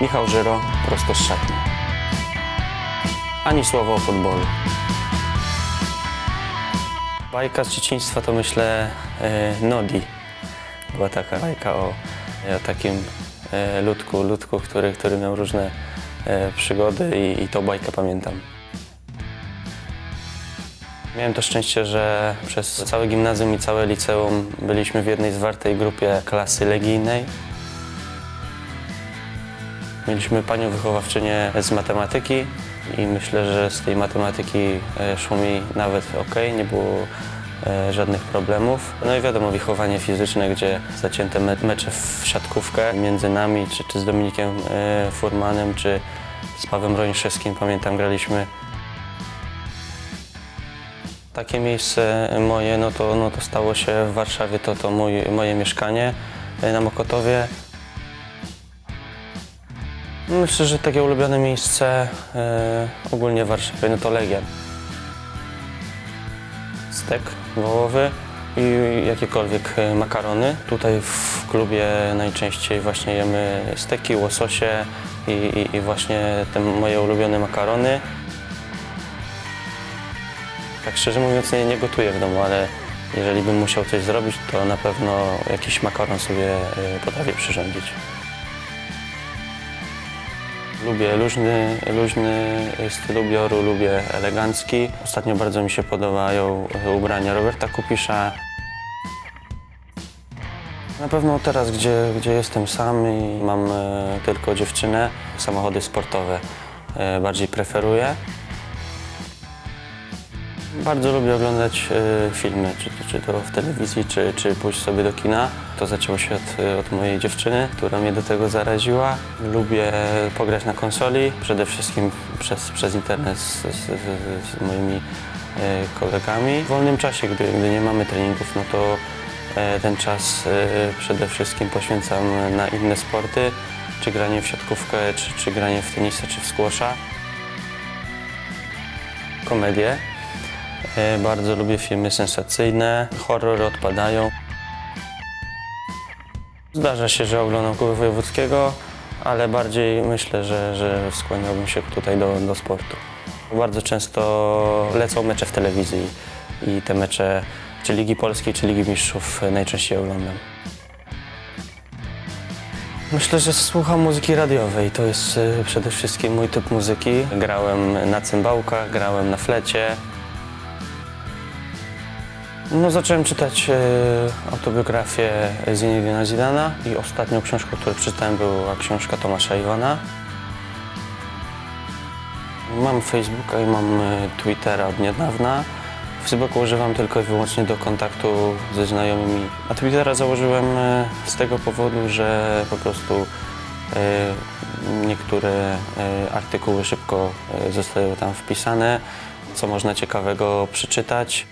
Michał Żyro, prosto z szatni. Ani słowa o futbolu. Bajka z dzieciństwa to myślę e, Nodi. Była taka bajka o, o takim e, ludku, ludku który, który miał różne e, przygody i, i tą bajkę pamiętam. Miałem to szczęście, że przez całe gimnazjum i całe liceum byliśmy w jednej zwartej grupie klasy legijnej. Mieliśmy panią wychowawczynię z matematyki i myślę, że z tej matematyki e, szło mi nawet ok, nie było e, żadnych problemów. No i wiadomo, wychowanie fizyczne, gdzie zacięte me mecze w siatkówkę między nami, czy, czy z Dominikiem e, Furmanem, czy z Pawłem Roniszewskim, pamiętam, graliśmy takie miejsce moje, no to, no to stało się w Warszawie, to, to mój, moje mieszkanie na Mokotowie. Myślę, że takie ulubione miejsce e, ogólnie w Warszawie, no to Legia. Stek wołowy i jakiekolwiek e, makarony. Tutaj w klubie najczęściej właśnie jemy steki, łososie i, i, i właśnie te moje ulubione makarony. Tak szczerze mówiąc nie, nie gotuję w domu, ale jeżeli bym musiał coś zrobić, to na pewno jakiś makaron sobie y, potrafię przyrządzić. Lubię luźny, luźny styl ubioru, lubię elegancki. Ostatnio bardzo mi się podobają ubrania Roberta Kupisza. Na pewno teraz, gdzie, gdzie jestem sam i mam e, tylko dziewczynę, samochody sportowe e, bardziej preferuję. Bardzo lubię oglądać e, filmy, czy, czy to w telewizji, czy, czy pójść sobie do kina. To zaczęło się od, e, od mojej dziewczyny, która mnie do tego zaraziła. Lubię pograć na konsoli, przede wszystkim przez, przez internet z, z, z, moimi e, kolegami. W wolnym czasie, gdy, gdy nie mamy treningów, no to e, ten czas przede wszystkim poświęcam na inne sporty, czy granie w siatkówkę, czy, czy granie w tenisa, czy w squasha. Komedie. E, Bardzo lubię filmy sensacyjne, horrory odpadają. Zdarza się, że oglądam Kubę Wojewódzkiego, ale bardziej myślę, że, że skłaniałbym się tutaj do, do sportu. Bardzo często lecą mecze w telewizji i te mecze czy Ligi Polskiej, czy Ligi Mistrzów e, najczęściej oglądam. Myślę, że słucham muzyki radiowej. To jest e, przede wszystkim mój typ muzyki. Grałem na cymbałkach, grałem na flecie, no, zacząłem czytać e, autobiografię Zinedina Zidana i ostatnią książką, którą przeczytałem, była książka Tomasza Iwana. Mam Facebooka i mam e, Twittera od niedawna. Facebooku używam tylko i wyłącznie do kontaktu ze znajomymi. A Twittera założyłem e, z tego powodu, że po prostu e, niektóre artykuły szybko zostają tam wpisane, co można ciekawego przeczytać.